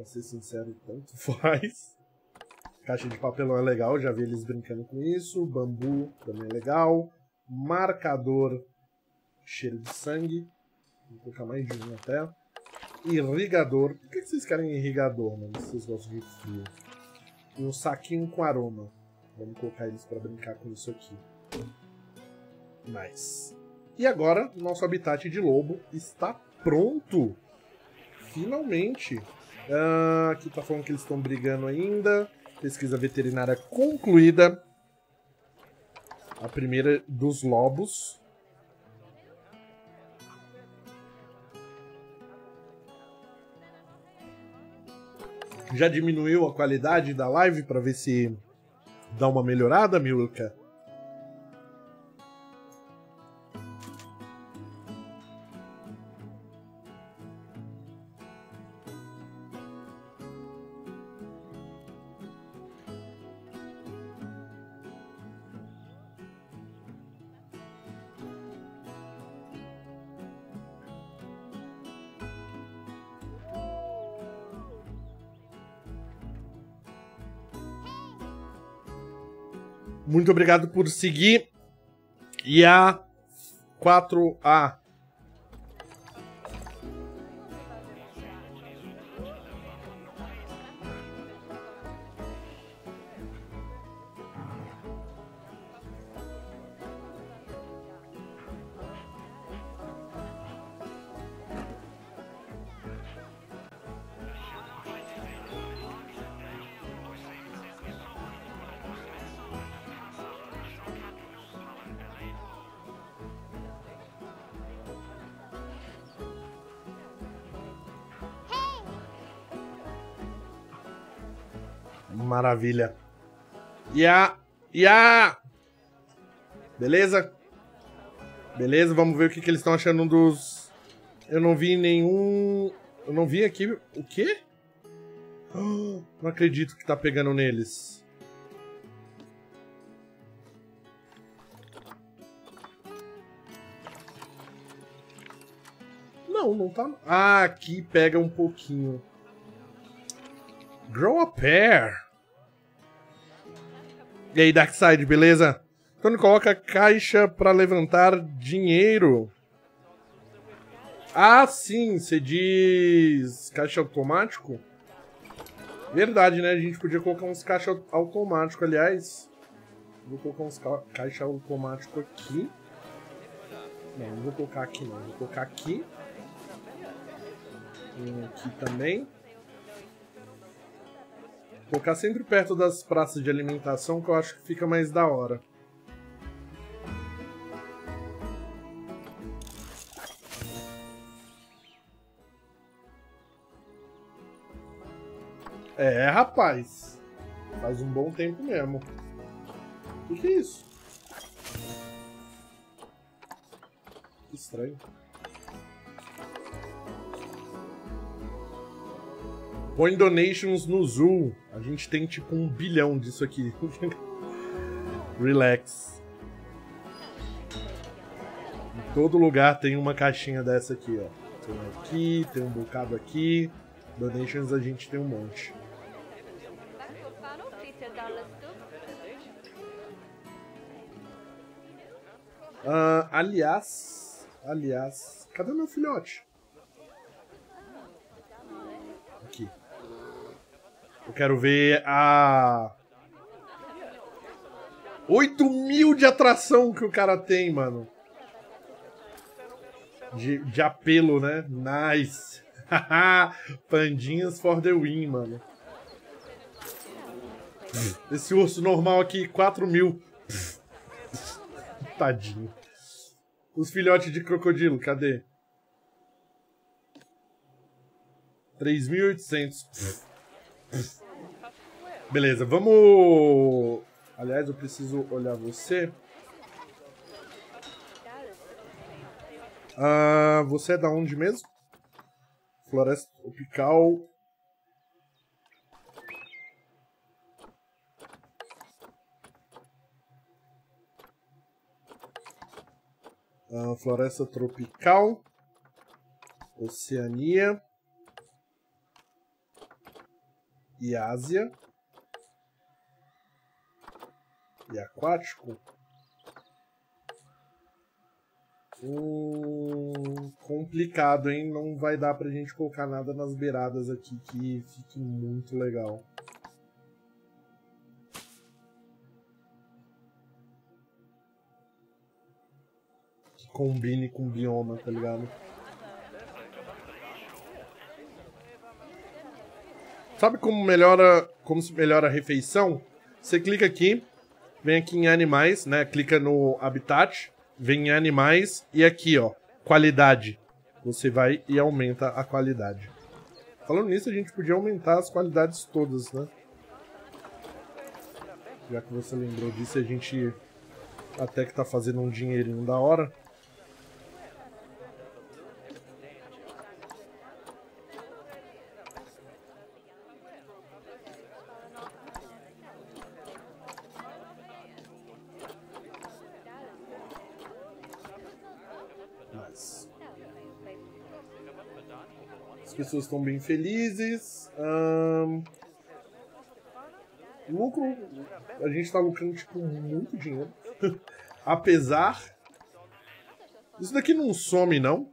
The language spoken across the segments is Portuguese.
Pra ser sincero, tanto faz. Caixa de papelão é legal, já vi eles brincando com isso. Bambu também é legal. Marcador cheiro de sangue. Vou colocar mais de um até. Irrigador. Por que vocês querem irrigador, mano? Vocês gostam de frio. E um saquinho com aroma. Vamos colocar eles para brincar com isso aqui. Nice. E agora, nosso habitat de lobo está pronto. Finalmente. Uh, aqui tá falando que eles estão brigando ainda. Pesquisa veterinária concluída. A primeira dos lobos. Já diminuiu a qualidade da live para ver se dá uma melhorada, Milka? Muito obrigado por seguir. E a 4A Maravilha. E a. E a. Beleza? Beleza, vamos ver o que, que eles estão achando dos. Eu não vi nenhum. Eu não vi aqui. O quê? Não acredito que tá pegando neles. Não, não tá. Ah, aqui pega um pouquinho. Grow a pair. E aí, Darkseid, beleza? Quando coloca caixa para levantar dinheiro. Ah, sim, você diz caixa automático? Verdade, né? A gente podia colocar uns caixa automático, aliás. Vou colocar uns ca caixa automático aqui. Não, não vou colocar aqui não. Vou colocar aqui. Um aqui também. Colocar sempre perto das praças de alimentação que eu acho que fica mais da hora. É, rapaz. Faz um bom tempo mesmo. O que é isso? Que estranho. Põe donations no Zul. A gente tem tipo um bilhão disso aqui. Relax. Em todo lugar tem uma caixinha dessa aqui, ó. Tem aqui, tem um bocado aqui. Donations a gente tem um monte. Uh, aliás, aliás, cadê meu filhote? Eu quero ver a. 8 mil de atração que o cara tem, mano. De, de apelo, né? Nice. Pandinhas for the win, mano. Esse urso normal aqui, 4 mil. Tadinho. Os filhotes de crocodilo, cadê? 3.800. Beleza, vamos... Aliás, eu preciso olhar você. Ah, você é da onde mesmo? Floresta tropical. Ah, floresta tropical. Oceania. E Ásia. E aquático. Hum, complicado, hein? Não vai dar pra gente colocar nada nas beiradas aqui que fique muito legal. Que combine com o bioma, tá ligado? Sabe como melhora, como se melhora a refeição? Você clica aqui, vem aqui em animais, né? Clica no habitat vem em animais e aqui, ó, qualidade. Você vai e aumenta a qualidade. Falando nisso, a gente podia aumentar as qualidades todas, né? Já que você lembrou disso, a gente até que tá fazendo um dinheirinho da hora. Pessoas estão bem felizes. Um... Lucro, a gente está lucrando tipo, muito dinheiro. Apesar. Isso daqui não some, não?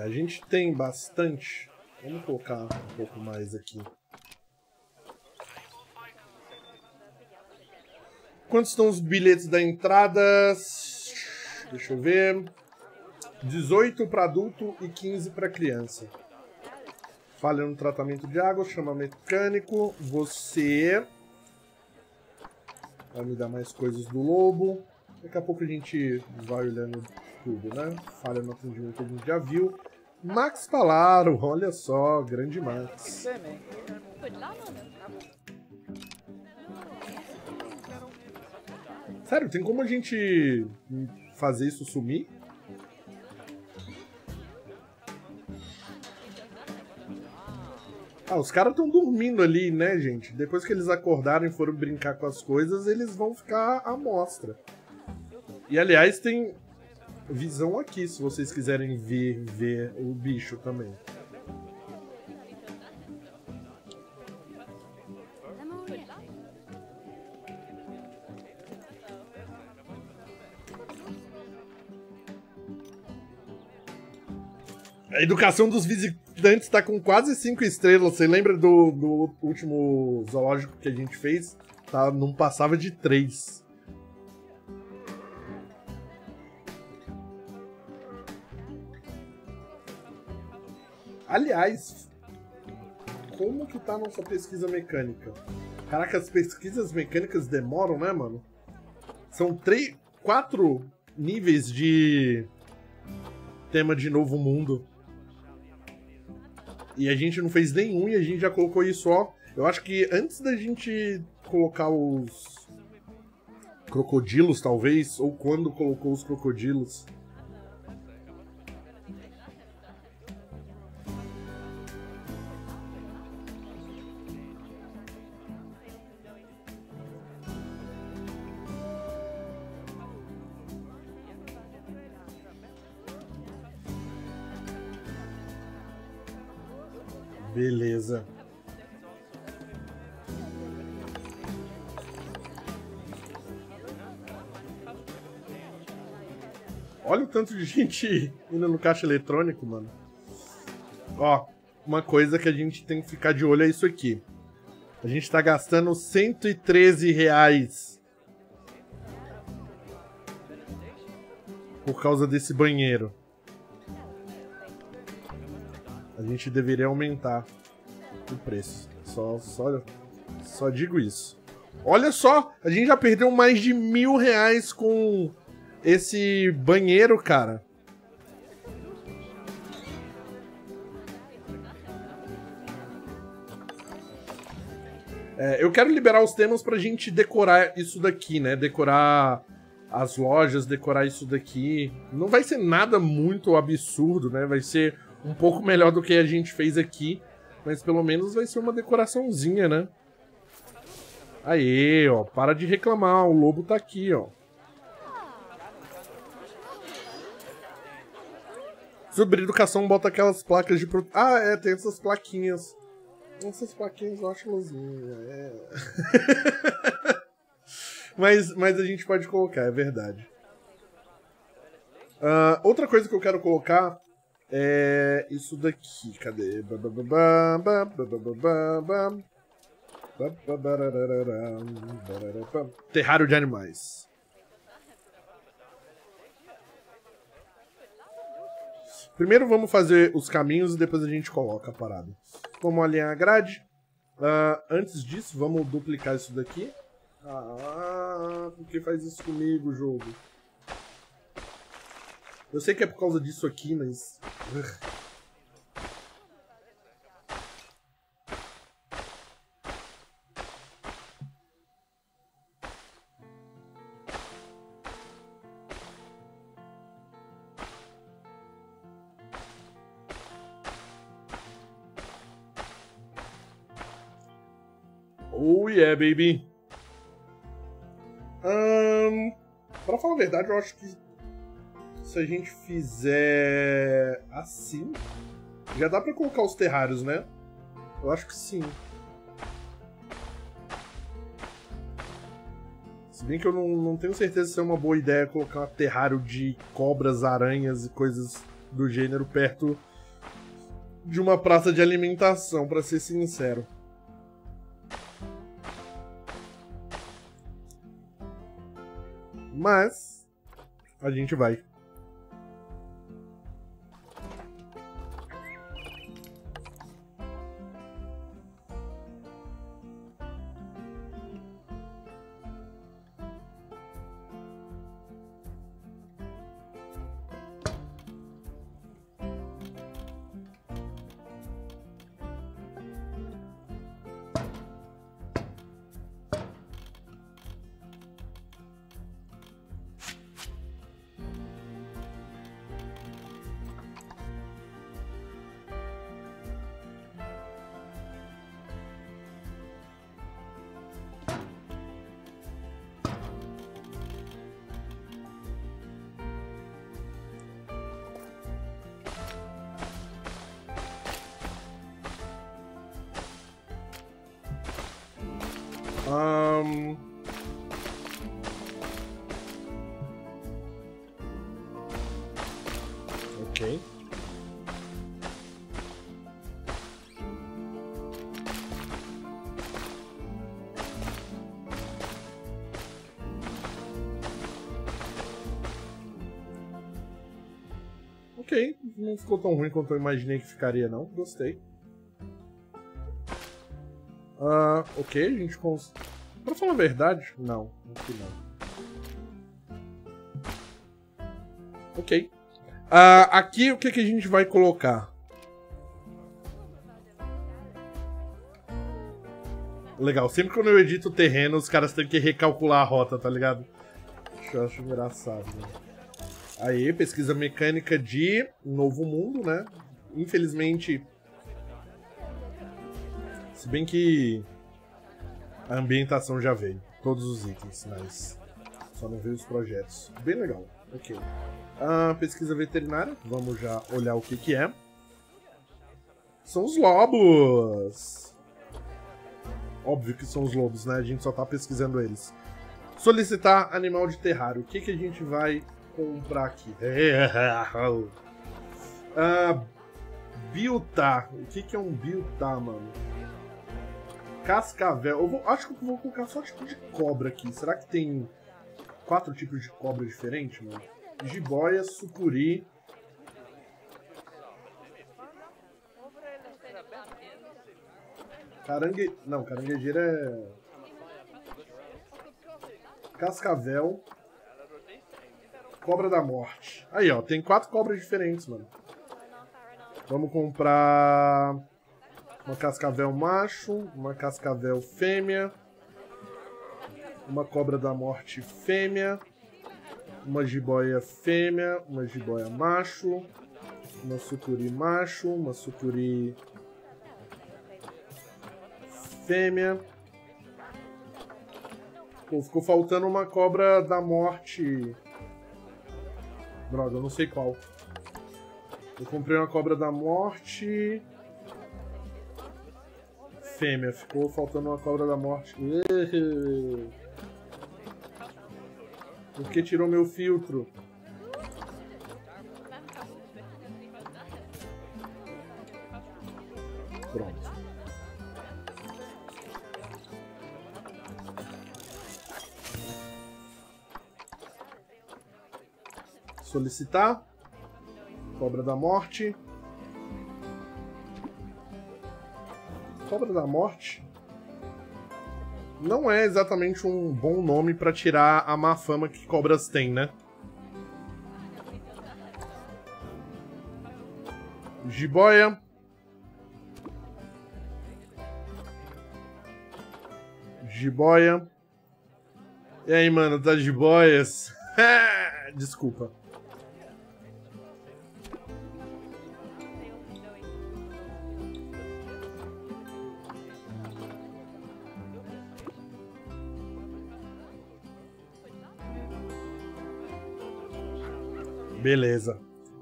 A gente tem bastante. Vamos colocar um pouco mais aqui. Quantos estão os bilhetes da entrada? Deixa eu ver. 18 para adulto e 15 para criança. Falha no tratamento de água, chama mecânico. Você vai me dar mais coisas do lobo. Daqui a pouco a gente vai olhando tudo, né? Falha no atendimento a gente já viu. Max Palaro, olha só, grande Max. Sério, tem como a gente fazer isso sumir? Ah, os caras estão dormindo ali, né, gente? Depois que eles acordaram e foram brincar com as coisas, eles vão ficar à mostra. E aliás, tem visão aqui, se vocês quiserem ver, ver o bicho também. A educação dos visitantes está com quase 5 estrelas. Você lembra do, do último zoológico que a gente fez? Tá, não passava de 3. Aliás, como que tá a nossa pesquisa mecânica? Caraca, as pesquisas mecânicas demoram, né, mano? São três, quatro níveis de tema de novo mundo. E a gente não fez nenhum e a gente já colocou isso, ó. Eu acho que antes da gente colocar os crocodilos, talvez, ou quando colocou os crocodilos, Olha o tanto de gente indo no caixa eletrônico, mano. Ó, uma coisa que a gente tem que ficar de olho é isso aqui. A gente tá gastando 113 reais. Por causa desse banheiro. a gente deveria aumentar o preço. Só, só, só digo isso. Olha só, a gente já perdeu mais de mil reais com esse banheiro, cara. É, eu quero liberar os temas pra gente decorar isso daqui, né? Decorar as lojas, decorar isso daqui. Não vai ser nada muito absurdo, né? Vai ser um pouco melhor do que a gente fez aqui. Mas pelo menos vai ser uma decoraçãozinha, né? Aê, ó. Para de reclamar. O lobo tá aqui, ó. Sobre educação, bota aquelas placas de... Ah, é, tem essas plaquinhas. Essas plaquinhas eu acho luzinha, é. mas, mas a gente pode colocar, é verdade. Uh, outra coisa que eu quero colocar é isso daqui. Cadê? Terrário de animais. Primeiro vamos fazer os caminhos e depois a gente coloca a parada. Vamos alinhar a grade. Uh, antes disso, vamos duplicar isso daqui. Ah, por que faz isso comigo, jogo? Eu sei que é por causa disso aqui, mas... Oh yeah, baby. Um, pra falar a verdade, eu acho que se a gente fizer assim, já dá pra colocar os terrários, né? Eu acho que sim. Se bem que eu não, não tenho certeza se é uma boa ideia colocar um terrário de cobras, aranhas e coisas do gênero perto de uma praça de alimentação, para ser sincero. Mas a gente vai. Ok. Não ficou tão ruim quanto eu imaginei que ficaria não, gostei. Uh, ok, a gente cons... Pra falar a verdade, não. Aqui não. Ok. Uh, aqui o que, que a gente vai colocar? Legal, sempre quando eu edito o terreno, os caras têm que recalcular a rota, tá ligado? Eu acho engraçado, né? Aí, pesquisa mecânica de Novo Mundo, né? Infelizmente, se bem que a ambientação já veio. Todos os itens, mas só não veio os projetos. Bem legal. Ok. A pesquisa veterinária. Vamos já olhar o que que é. São os lobos! Óbvio que são os lobos, né? A gente só tá pesquisando eles. Solicitar animal de terrário. O que que a gente vai comprar aqui? uh, Biltar. O que que é um Biltar, mano? Cascavel. Eu vou, acho que eu vou colocar só tipo de cobra aqui. Será que tem quatro tipos de cobra diferentes, mano? Jiboia, sucuri. Carangue... Não, caranguejeira é... cascavel, cobra da morte. Aí, ó, tem quatro cobras diferentes, mano. Vamos comprar uma cascavel macho, uma cascavel fêmea, uma cobra da morte fêmea, uma jiboia fêmea, uma jiboia macho, uma sucuri macho, uma sucuri fêmea. Pô, ficou faltando uma cobra da morte. Droga, eu não sei qual. Eu comprei uma cobra da morte. Fêmea, ficou faltando uma cobra da morte. Por que tirou meu filtro? Pronto. Solicitar. Cobra da morte. Cobra da morte não é exatamente um bom nome para tirar a má fama que cobras têm, né? Jiboia. Jiboia. E aí, mano, tá de boias? Desculpa. Beleza.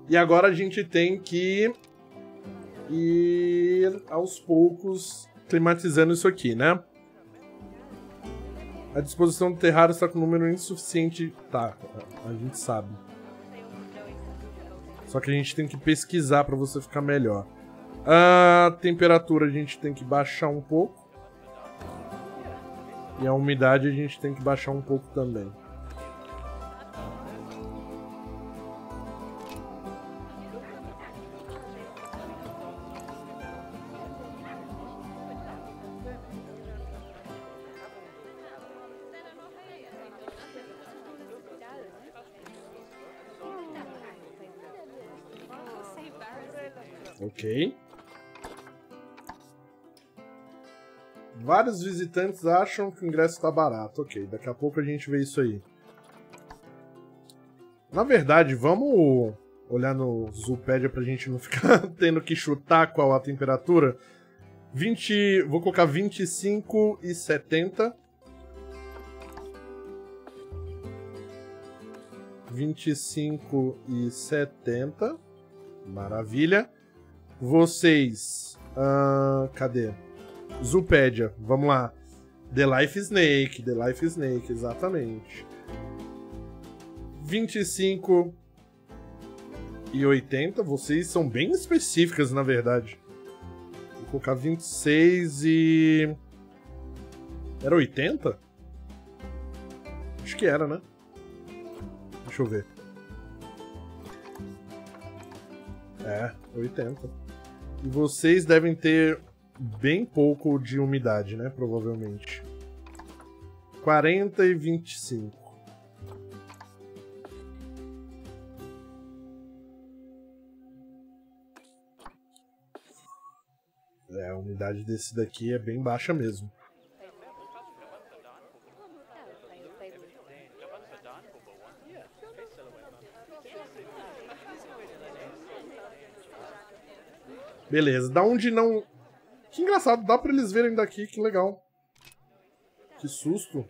E agora a gente tem que ir aos poucos climatizando isso aqui, né? A disposição do terrário está com um número insuficiente. Tá, a gente sabe. Só que a gente tem que pesquisar para você ficar melhor. A temperatura a gente tem que baixar um pouco. E a umidade a gente tem que baixar um pouco também. Vários visitantes acham que o ingresso está barato. Ok, daqui a pouco a gente vê isso aí. Na verdade, vamos olhar no Zoopedia pra gente não ficar tendo que chutar qual a temperatura. 20. Vou colocar 25 e 70. 25 e 70. Maravilha. Vocês. Uh, cadê? Zupédia, vamos lá. The Life Snake, The Life Snake, exatamente. 25 e 80, vocês são bem específicas, na verdade. Vou colocar 26 e. Era 80? Acho que era, né? Deixa eu ver. É, 80. E vocês devem ter bem pouco de umidade, né? Provavelmente. 40 e 25. É, a umidade desse daqui é bem baixa mesmo. Beleza, da onde não... Que engraçado, dá pra eles verem daqui, que legal. Que susto.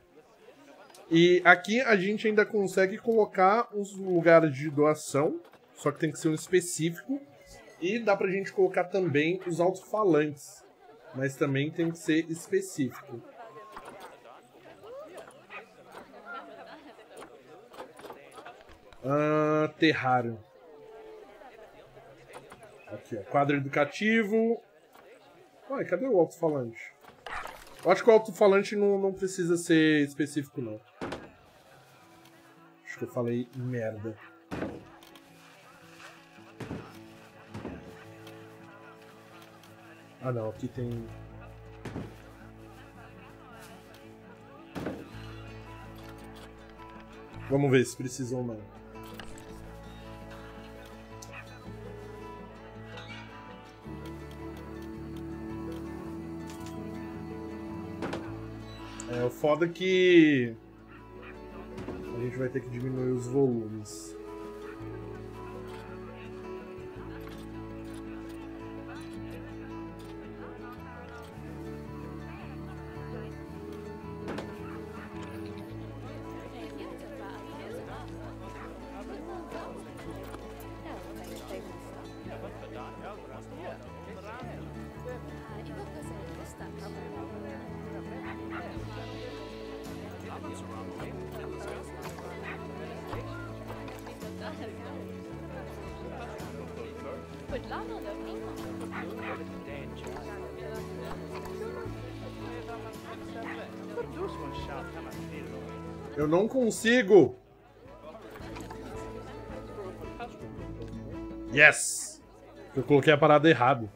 E aqui a gente ainda consegue colocar os lugares de doação, só que tem que ser um específico. E dá pra gente colocar também os alto-falantes, mas também tem que ser específico. Ah, terrário. Aqui, ó. Quadro educativo. Ué, cadê o alto-falante? Eu acho que o alto-falante não, não precisa ser específico, não. Acho que eu falei merda. Ah, não. Aqui tem... Vamos ver se precisa ou não. Foda que a gente vai ter que diminuir os volumes. Eu não consigo. Yes! Eu coloquei a parada errado.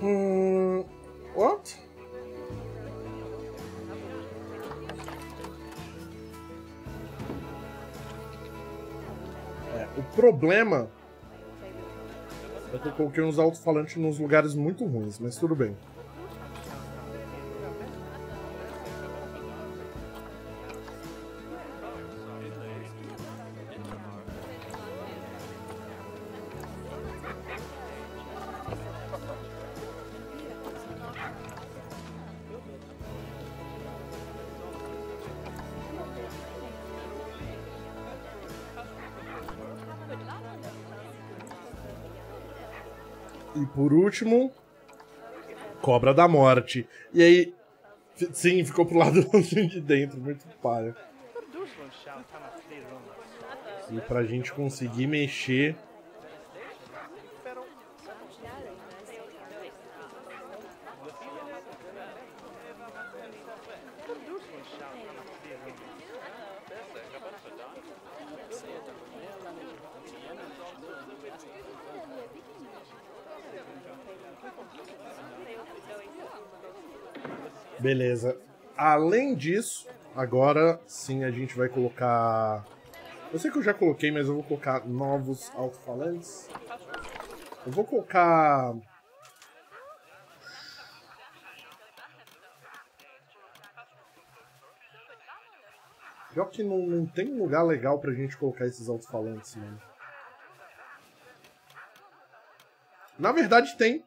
Hmm, what? É, o problema é que eu coloquei uns alto-falantes nos lugares muito ruins, mas tudo bem. Por último, Cobra da Morte. E aí, sim, ficou pro lado de dentro, muito paia. E pra gente conseguir mexer. Beleza. Além disso, agora sim a gente vai colocar. Eu sei que eu já coloquei, mas eu vou colocar novos alto-falantes. Eu vou colocar. Pior que não, não tem lugar legal pra gente colocar esses alto-falantes, mano. Na verdade tem.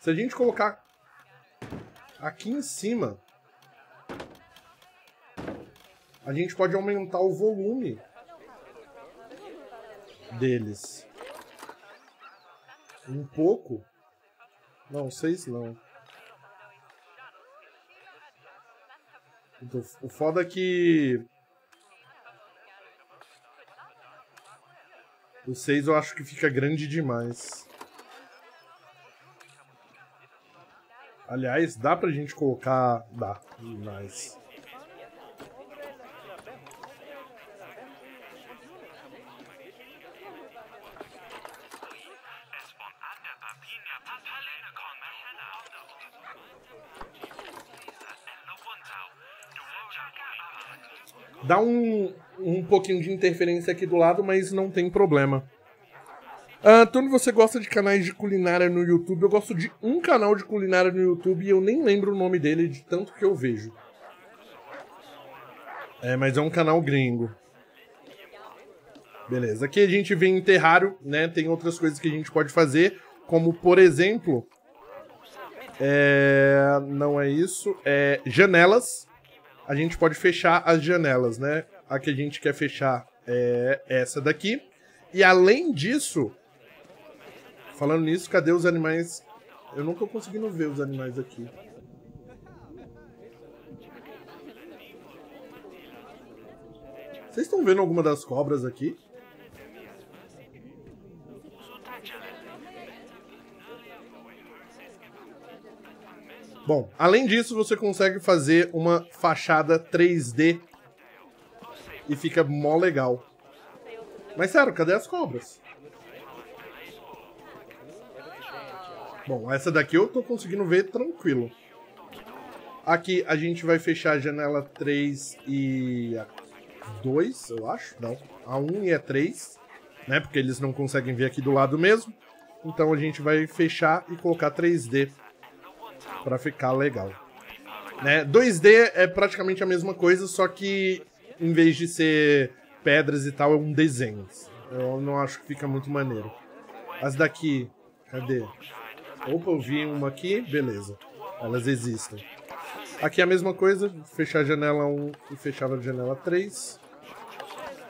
Se a gente colocar aqui em cima, a gente pode aumentar o volume deles. Um pouco. Não, seis não. Então, O foda é que. O 6 eu acho que fica grande demais. Aliás, dá pra gente colocar. Dá, mas. Dá um, um pouquinho de interferência aqui do lado, mas não tem problema. Ah, Tony, você gosta de canais de culinária no YouTube? Eu gosto de um canal de culinária no YouTube e eu nem lembro o nome dele de tanto que eu vejo. É, mas é um canal gringo. Beleza. Aqui a gente vê em terrário, né? Tem outras coisas que a gente pode fazer, como por exemplo. É... Não é isso. É janelas. A gente pode fechar as janelas, né? a que a gente quer fechar é essa daqui. E além disso, falando nisso, cadê os animais? Eu tô conseguindo ver os animais aqui. Vocês estão vendo alguma das cobras aqui? Bom, além disso, você consegue fazer uma fachada 3D e fica mó legal. Mas sério, cadê as cobras? Bom, essa daqui eu tô conseguindo ver tranquilo. Aqui a gente vai fechar a janela 3 e a 2, eu acho. Não, a 1 e a 3, né? Porque eles não conseguem ver aqui do lado mesmo. Então a gente vai fechar e colocar 3D para ficar legal. Né? 2D é praticamente a mesma coisa, só que em vez de ser pedras e tal, é um desenho. Eu não acho que fica muito maneiro. As daqui, cadê? Opa, eu vi uma aqui, beleza. Elas existem. Aqui é a mesma coisa, fechar a janela 1 e fechar a janela 3.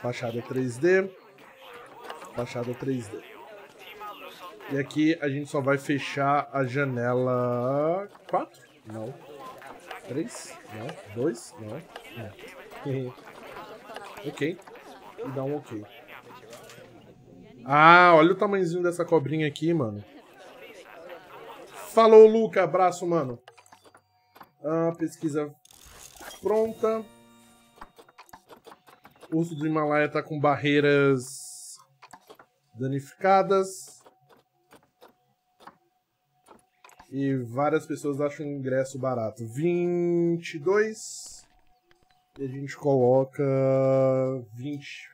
Fachada 3D. Fachada 3D. E aqui a gente só vai fechar a janela 4? Não. 3? Não. 2? Não. Não. ok. E dá um ok. Ah, olha o tamanhozinho dessa cobrinha aqui, mano. Falou, Luca. Abraço, mano. Ah, pesquisa pronta. O urso do Himalaia tá com barreiras danificadas. E várias pessoas acham o ingresso barato. 22. E a gente coloca 20.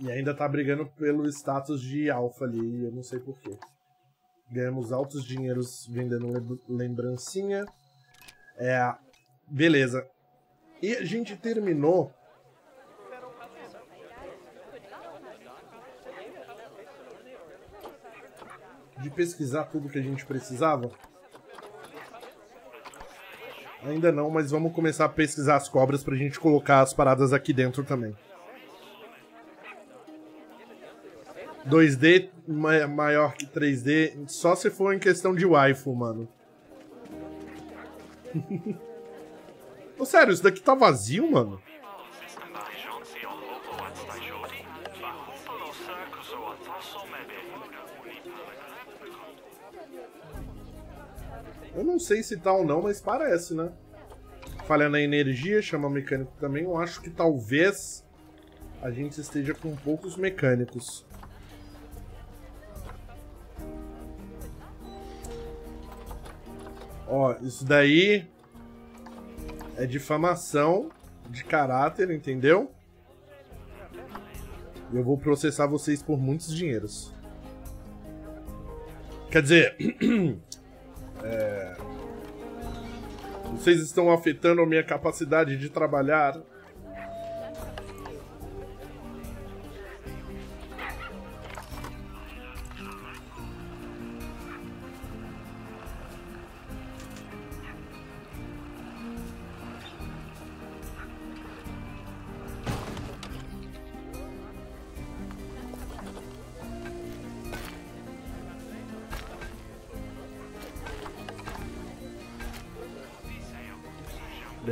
E ainda tá brigando pelo status de alfa ali, eu não sei porquê. Ganhamos altos dinheiros vendendo lembrancinha. É, beleza. E a gente terminou de pesquisar tudo que a gente precisava? Ainda não, mas vamos começar a pesquisar as cobras pra gente colocar as paradas aqui dentro também. 2D maior que 3D, só se for em questão de waifu, mano. Ô, sério, isso daqui tá vazio, mano? Eu não sei se tá ou não, mas parece, né? Falha na energia, chama mecânico também. Eu acho que talvez a gente esteja com poucos mecânicos. Ó, isso daí é difamação de caráter, entendeu? Eu vou processar vocês por muitos dinheiros. Quer dizer, É... Vocês estão afetando a minha capacidade de trabalhar.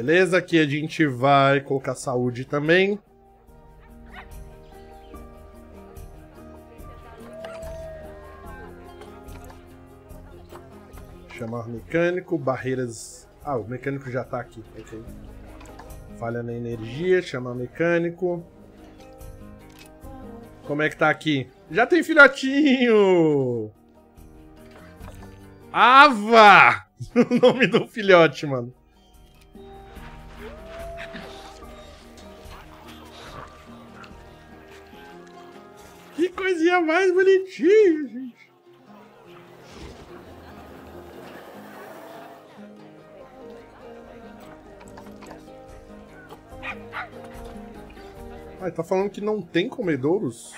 Beleza, aqui a gente vai colocar saúde também. Chamar mecânico, barreiras... Ah, o mecânico já tá aqui. Falha na energia, chamar mecânico. Como é que tá aqui? Já tem filhotinho! Ava! o nome do filhote, mano. Coisinha mais bonitinha, gente. Ah, tá falando que não tem comedouros?